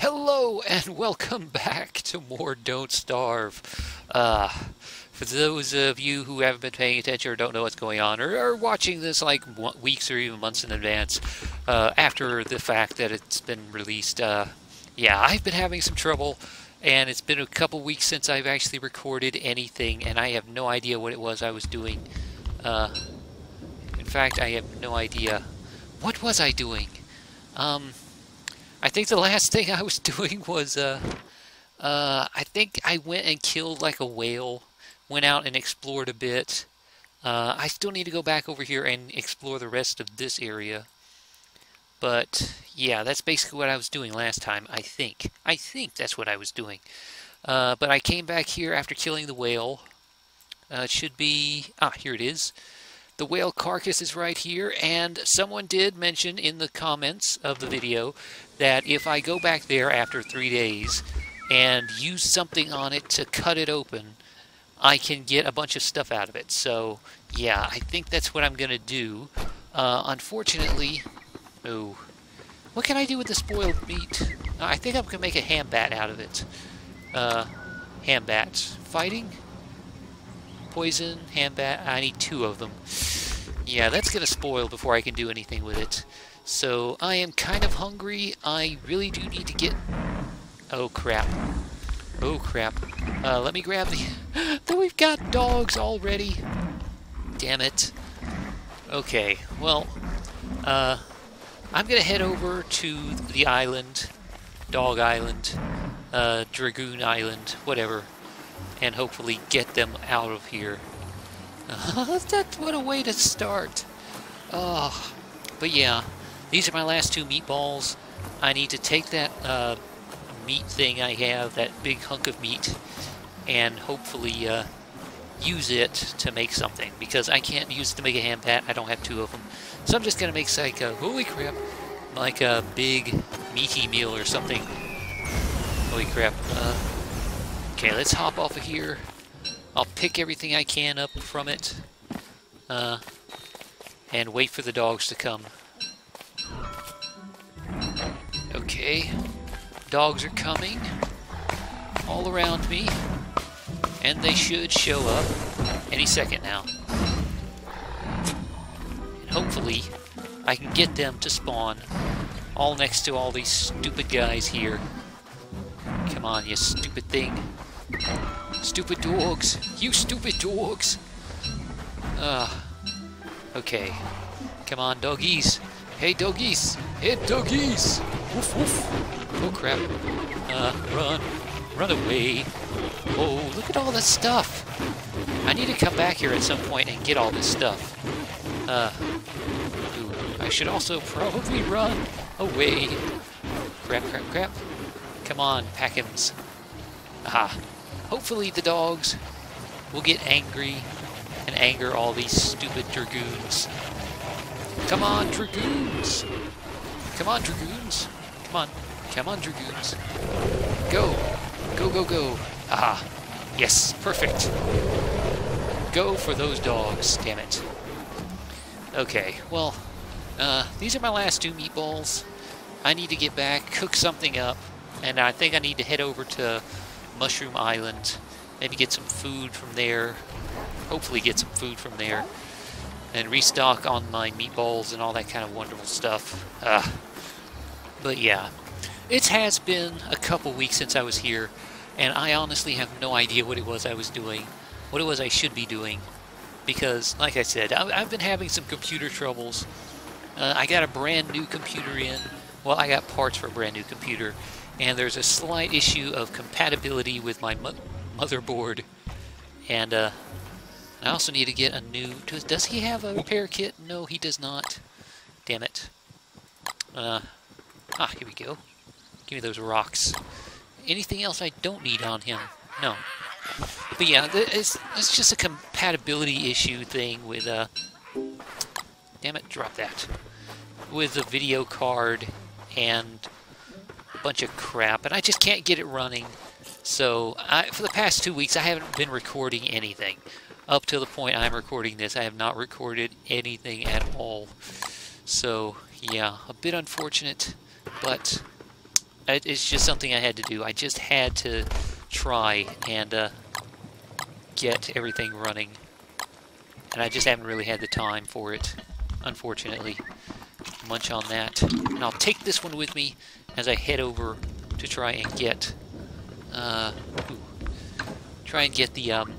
Hello and welcome back to more Don't Starve. Uh, for those of you who haven't been paying attention or don't know what's going on, or are watching this like weeks or even months in advance, uh, after the fact that it's been released, uh, yeah, I've been having some trouble, and it's been a couple weeks since I've actually recorded anything, and I have no idea what it was I was doing. Uh, in fact, I have no idea. What was I doing? Um, I think the last thing I was doing was, uh, uh, I think I went and killed like a whale, went out and explored a bit. Uh, I still need to go back over here and explore the rest of this area. But, yeah, that's basically what I was doing last time, I think. I think that's what I was doing. Uh, but I came back here after killing the whale. Uh, it should be... Ah, here it is. The whale carcass is right here, and someone did mention in the comments of the video that if I go back there after three days and use something on it to cut it open, I can get a bunch of stuff out of it. So, yeah, I think that's what I'm going to do. Uh, unfortunately, oh, what can I do with the spoiled meat? I think I'm going to make a ham bat out of it. Uh, ham bats. Fighting? Poison, ham bat. I need two of them. Yeah, that's going to spoil before I can do anything with it. So I am kind of hungry. I really do need to get... Oh, crap. Oh, crap. Uh, let me grab the... then we've got dogs already. Damn it. Okay, well, uh, I'm going to head over to the island, Dog Island, uh, Dragoon Island, whatever, and hopefully get them out of here. Uh, that's what a way to start. Oh, but yeah, these are my last two meatballs. I need to take that uh, meat thing I have, that big hunk of meat, and hopefully uh, use it to make something. Because I can't use it to make a ham bat. I don't have two of them. So I'm just going to make like a, holy crap, like a big meaty meal or something. Holy crap. Uh, okay, let's hop off of here. I'll pick everything I can up from it. Uh, and wait for the dogs to come. Okay, dogs are coming all around me, and they should show up any second now. And hopefully, I can get them to spawn all next to all these stupid guys here. Come on, you stupid thing. Stupid dogs! You stupid dogs! Ah. Okay. Come on, doggies. Hey, doggies! Hey, doggies! Woof, woof. Oh, crap. Uh, run. Run away. Oh, look at all this stuff. I need to come back here at some point and get all this stuff. Uh, ooh, I should also probably run away. Crap, crap, crap. Come on, Packims. Aha. Hopefully the dogs will get angry and anger all these stupid dragoons. Come on, dragoons! Come on, dragoons! Come on. Come on, dragoons. Go! Go, go, go! Aha! Yes, perfect! Go for those dogs, damn it. Okay, well, uh, these are my last two meatballs. I need to get back, cook something up, and I think I need to head over to Mushroom Island. Maybe get some food from there. Hopefully get some food from there. And restock on my meatballs and all that kind of wonderful stuff. Uh, but yeah, it has been a couple weeks since I was here, and I honestly have no idea what it was I was doing, what it was I should be doing, because, like I said, I've been having some computer troubles. Uh, I got a brand new computer in. Well, I got parts for a brand new computer, and there's a slight issue of compatibility with my mo motherboard. And uh, I also need to get a new... Does, he have a repair kit? No, he does not. Damn it. Uh, ah, here we go. Give me those rocks. Anything else I don't need on him? No. But yeah, it's, it's just a compatibility issue thing with... Uh, damn it, drop that. With the video card and bunch of crap, and I just can't get it running. So, I, for the past two weeks, I haven't been recording anything. Up to the point I'm recording this, I have not recorded anything at all. So, yeah, a bit unfortunate, but It, it's just something I had to do. I just had to try and uh, get everything running. And I just haven't really had the time for it, unfortunately. Munch on that. And I'll take this one with me as I head over to try and get... Uh, ooh, try and get the, um...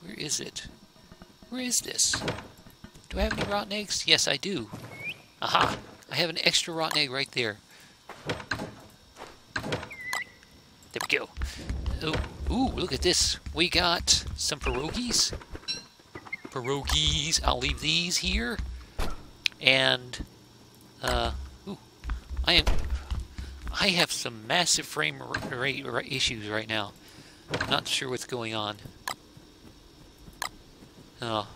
Where is it? Where is this? Do I have any rotten eggs? Yes, I do. Aha! I have an extra rotten egg right there. There we go. Oh, ooh, look at this. We got some pierogies. Pierogies. I'll leave these here. And, uh, ooh, I am, I have some massive frame rate issues right now. Not sure what's going on. Oh,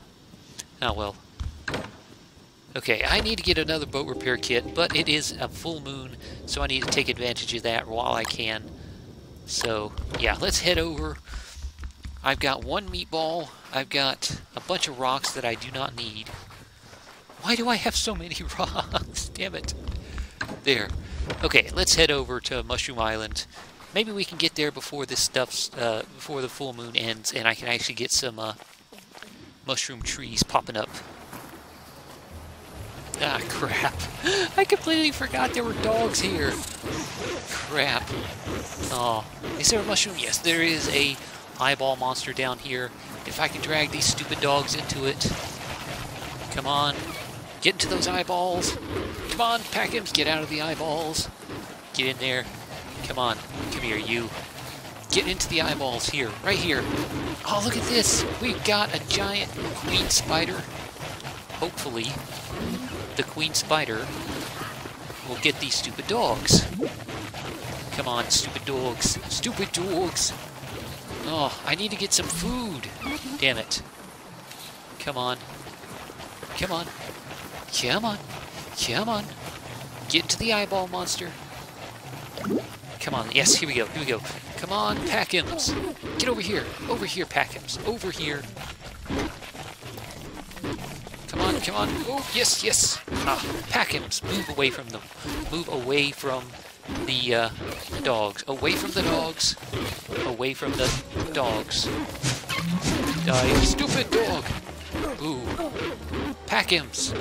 oh well. Okay, I need to get another boat repair kit, but it is a full moon, so I need to take advantage of that while I can. So, yeah, let's head over. I've got one meatball. I've got a bunch of rocks that I do not need. Why do I have so many rocks? Damn it. There. Okay, let's head over to Mushroom Island. Maybe we can get there before this stuff's, uh, before the full moon ends, and I can actually get some, uh, mushroom trees popping up. Ah, crap. I completely forgot there were dogs here. Crap. Oh, is there a mushroom? Yes, there is a eyeball monster down here. If I can drag these stupid dogs into it. Come on. Get into those eyeballs. Come on, Packims, get out of the eyeballs. Get in there. Come on. Come here, you. Get into the eyeballs here. Right here. Oh, look at this. We've got a giant queen spider. Hopefully, the queen spider will get these stupid dogs. Come on, stupid dogs. Stupid dogs. Oh, I need to get some food. Damn it. Come on. Come on. Come on. Come on. Get to the eyeball monster. Come on. Yes, here we go. Here we go. Come on, Packims. Get over here. Over here, Packims. Over here. Come on, come on. Oh, yes, yes. Ah, Packims. Move away from them. Move away from the uh, dogs. Away from the dogs. Away from the dogs. Die, stupid dog. Ooh. Packims.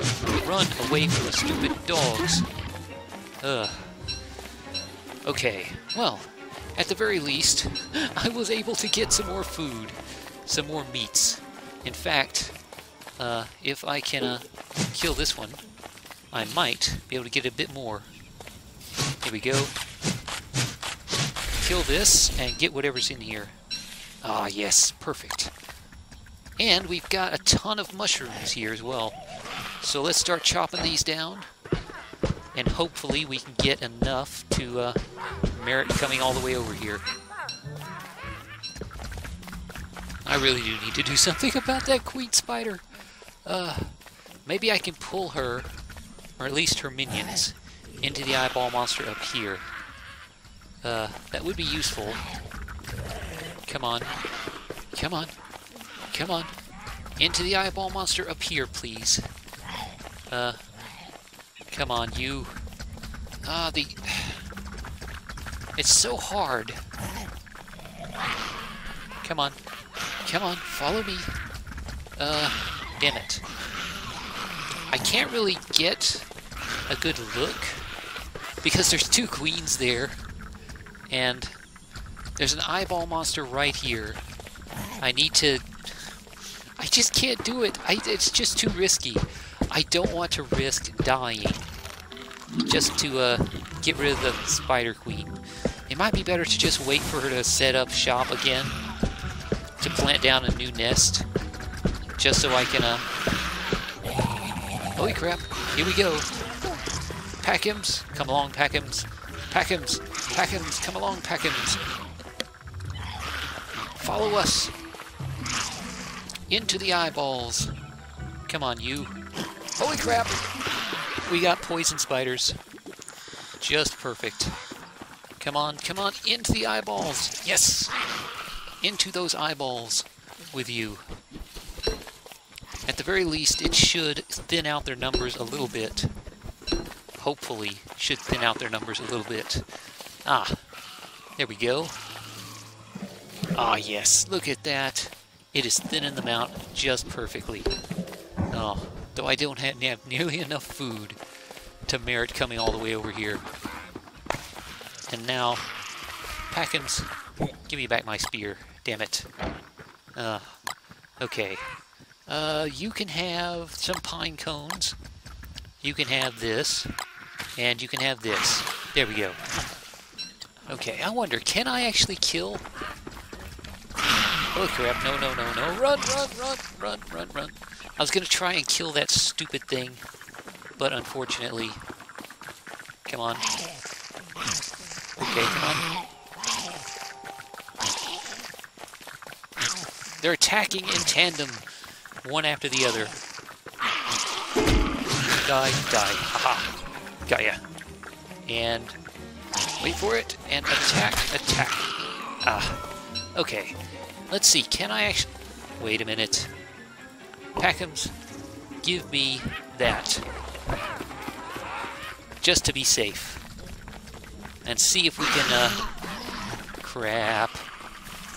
Run away from the stupid dogs. Ugh. Okay, well, at the very least, I was able to get some more food, some more meats. In fact, uh, if I can uh, kill this one, I might be able to get a bit more. Here we go. Kill this and get whatever's in here. Ah, yes, perfect. And we've got a ton of mushrooms here as well. So let's start chopping these down. And hopefully we can get enough to uh, merit coming all the way over here. I really do need to do something about that queen spider. Uh, maybe I can pull her, or at least her minions, into the eyeball monster up here. Uh, that would be useful. Come on. Come on. Come on. Into the eyeball monster up here, please. Uh, come on, you. Ah, the... It's so hard. Come on. Come on, follow me. Uh, damn it. I can't really get a good look because there's two queens there and there's an eyeball monster right here. I need to... I just can't do it. I, it's just too risky. I don't want to risk dying just to uh, get rid of the Spider Queen. It might be better to just wait for her to set up shop again, to plant down a new nest, just so I can, uh... Holy crap, here we go. Packims, come along, Packims. Packims, Packims, come along, Packims. Follow us. Into the eyeballs. Come on, you. Holy crap! We got poison spiders. Just perfect. Come on, come on, into the eyeballs. Yes! Into those eyeballs with you. At the very least, it should thin out their numbers a little bit. hopefully should thin out their numbers a little bit. Ah, there we go. Ah, yes, look at that. It is thinning them out just perfectly. Oh, though I don't have, have nearly enough food to merit coming all the way over here. And now, Packims, give me back my spear. Damn it. Uh, okay. Uh, you can have some pine cones. You can have this. And you can have this. There we go. Okay, I wonder, can I actually kill? Oh crap, no, no, no, no. Run, run, run, run, run, run. I was gonna try and kill that stupid thing, but unfortunately... Come on. Okay, come on. They're attacking in tandem, one after the other. Die, die. Haha. Got ya. And wait for it, and attack, attack. Ah. Okay. Let's see, can I actually... Wait a minute. Packums, give me that. Just to be safe. And see if we can, uh... Crap.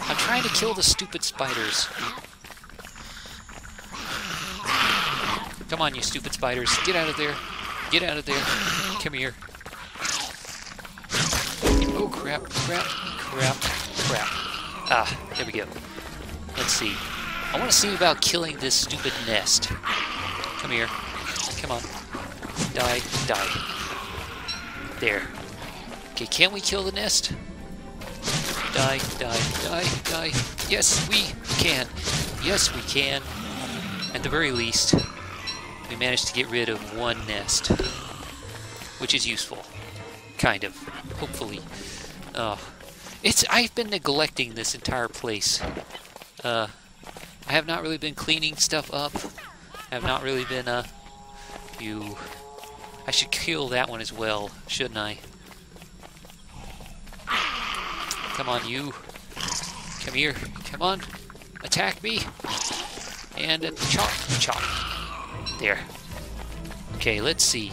I'm trying to kill the stupid spiders. Come on, you stupid spiders. Get out of there. Get out of there. Come here. Oh, crap, crap, crap, crap. Ah, there we go. Let's see. I want to see about killing this stupid nest. Come here. Come on. Die, die. There. Okay, can we kill the nest? Die, die, die, die. Yes, we can. Yes, we can. At the very least, we managed to get rid of one nest. Which is useful. Kind of. Hopefully. Oh. It's I've been neglecting this entire place. Uh, I have not really been cleaning stuff up. I have not really been, uh, you... I should kill that one as well, shouldn't I? Come on, you. Come here. Come on. Attack me. And uh, chop, chop. There. Okay, let's see.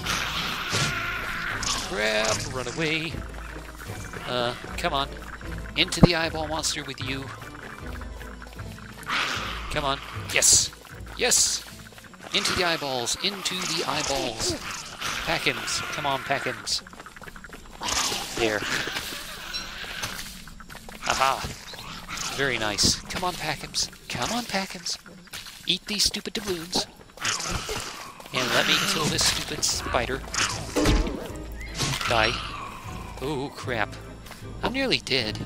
Grab, run away. Uh, come on. Into the eyeball monster with you. Come on. Yes. Yes. Into the eyeballs. Into the eyeballs. Packims. Come on, Packims. There. Aha. Very nice. Come on, Packims. Come on, Packims. Eat these stupid doubloons. And let me kill this stupid spider. Die. Oh, crap. I'm nearly dead.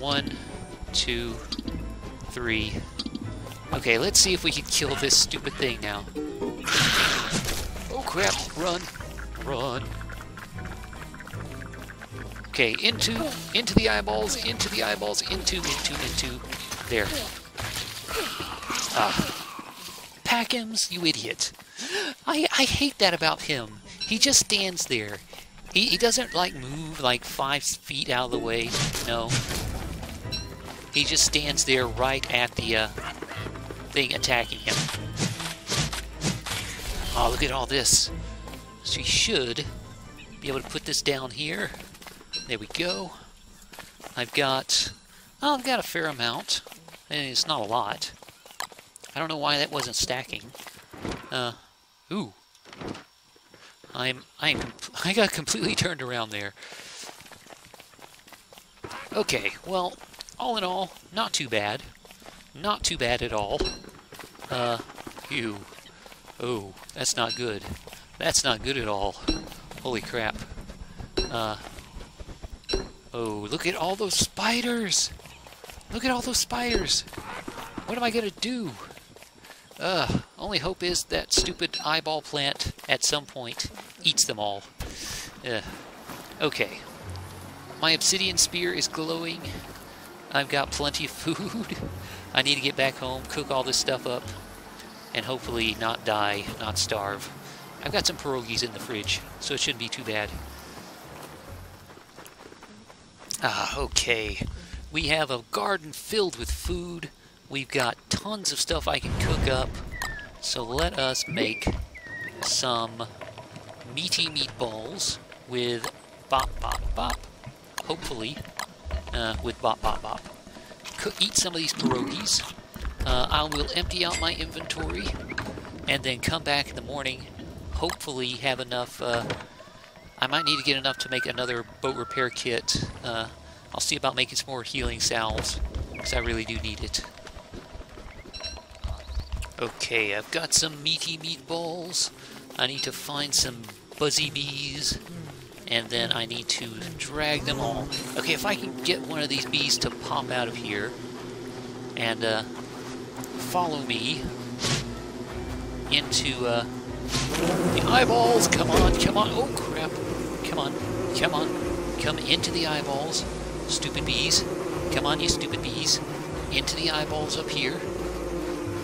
One, two, three. Okay, let's see if we can kill this stupid thing now. Oh crap, run, run. Okay, into, into the eyeballs, into the eyeballs, into, into, into. There. Ah. Packims, you idiot. I, I hate that about him. He just stands there. He, he doesn't, like, move, like, five feet out of the way. No. He just stands there right at the uh, thing attacking him. Oh, look at all this. So we should be able to put this down here. There we go. I've got, well, I've got a fair amount. And it's not a lot. I don't know why that wasn't stacking. Uh, ooh. I'm, I'm, I got completely turned around there. Okay, well, all in all, not too bad. Not too bad at all. Uh, you. Oh, that's not good. That's not good at all. Holy crap. Uh, oh, look at all those spiders! Look at all those spiders! What am I gonna do? Uh, only hope is that stupid eyeball plant at some point eats them all. Uh, okay. My obsidian spear is glowing. I've got plenty of food. I need to get back home, cook all this stuff up, and hopefully not die, not starve. I've got some pierogies in the fridge, so it shouldn't be too bad. Ah, okay. We have a garden filled with food. We've got tons of stuff I can cook up. So let us make some meaty meatballs with bop bop bop. Hopefully, uh, with bop bop bop. Cook, eat some of these pierogies. Uh, I will empty out my inventory and then come back in the morning. Hopefully, have enough. Uh, I might need to get enough to make another boat repair kit. Uh, I'll see about making some more healing salves because I really do need it. Okay, I've got some meaty meatballs. I need to find some buzzy bees. And then I need to drag them all. Okay, if I can get one of these bees to pop out of here and uh, follow me into uh, the eyeballs. Come on, come on. Oh, crap. Come on, come on. Come into the eyeballs, stupid bees. Come on, you stupid bees. Into the eyeballs up here.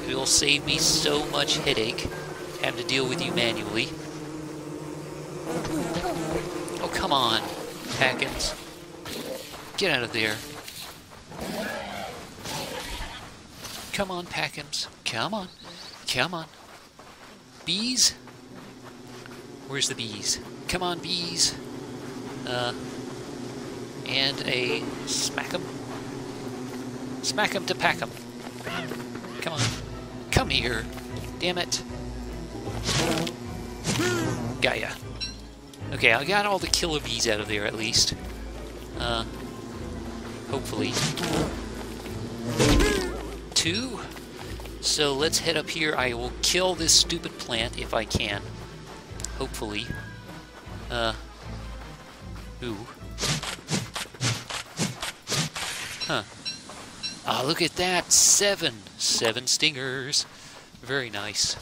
It will save me so much headache having to deal with you manually. Oh, come on, Packims. Get out of there. Come on, Packims. Come on. Come on. Bees? Where's the bees? Come on, bees. Uh, and a smack 'em. Smack 'em to pack 'em. Come on. Come here. Damn it. Gaia. Okay, I got all the killer bees out of there at least. Uh, hopefully. Two. So let's head up here. I will kill this stupid plant if I can. Hopefully. Uh. Ooh. Huh. Ah, look at that! Seven! Seven stingers. Very nice.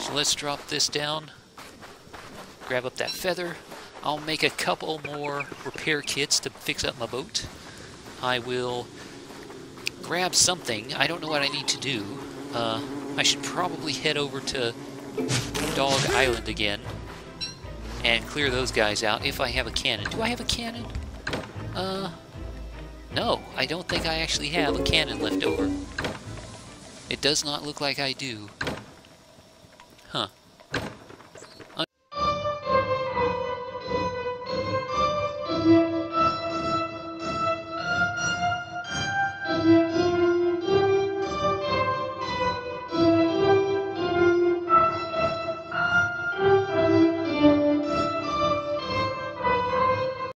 So let's drop this down. Grab up that feather. I'll make a couple more repair kits to fix up my boat. I will grab something. I don't know what I need to do. Uh, I should probably head over to Dog Island again and clear those guys out if I have a cannon. Do I have a cannon? Uh, no, I don't think I actually have a cannon left over. It does not look like I do. Huh.